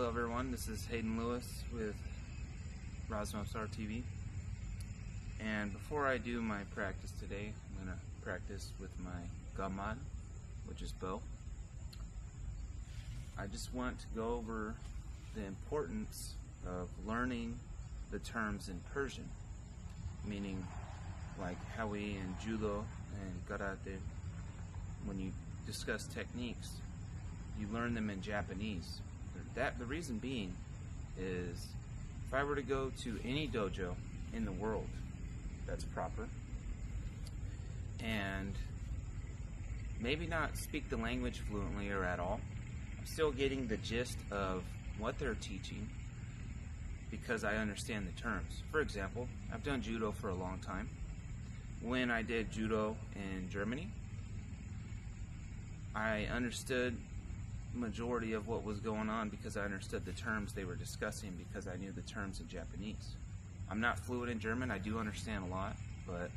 Hello everyone, this is Hayden Lewis with Razmafzar TV. And before I do my practice today, I'm going to practice with my gamad, which is bow. I just want to go over the importance of learning the terms in Persian, meaning like how and judo and karate, when you discuss techniques, you learn them in Japanese. That the reason being is if I were to go to any dojo in the world that's proper and maybe not speak the language fluently or at all, I'm still getting the gist of what they're teaching because I understand the terms. For example, I've done judo for a long time. When I did judo in Germany, I understood majority of what was going on because I understood the terms they were discussing because I knew the terms in Japanese. I'm not fluent in German, I do understand a lot, but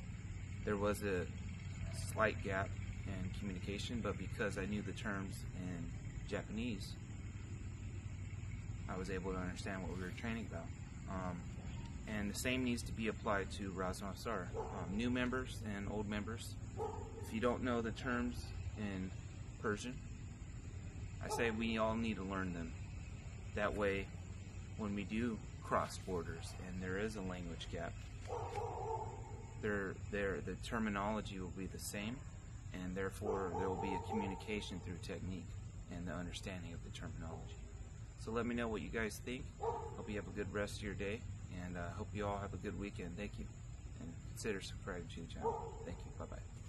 there was a slight gap in communication, but because I knew the terms in Japanese, I was able to understand what we were training about. Um, and the same needs to be applied to Razmafzar. Um, new members and old members. If you don't know the terms in Persian, say we all need to learn them. That way, when we do cross borders and there is a language gap, there, there, the terminology will be the same, and therefore there will be a communication through technique and the understanding of the terminology. So let me know what you guys think. Hope you have a good rest of your day, and uh, hope you all have a good weekend. Thank you, and consider subscribing to the channel. Thank you. Bye bye.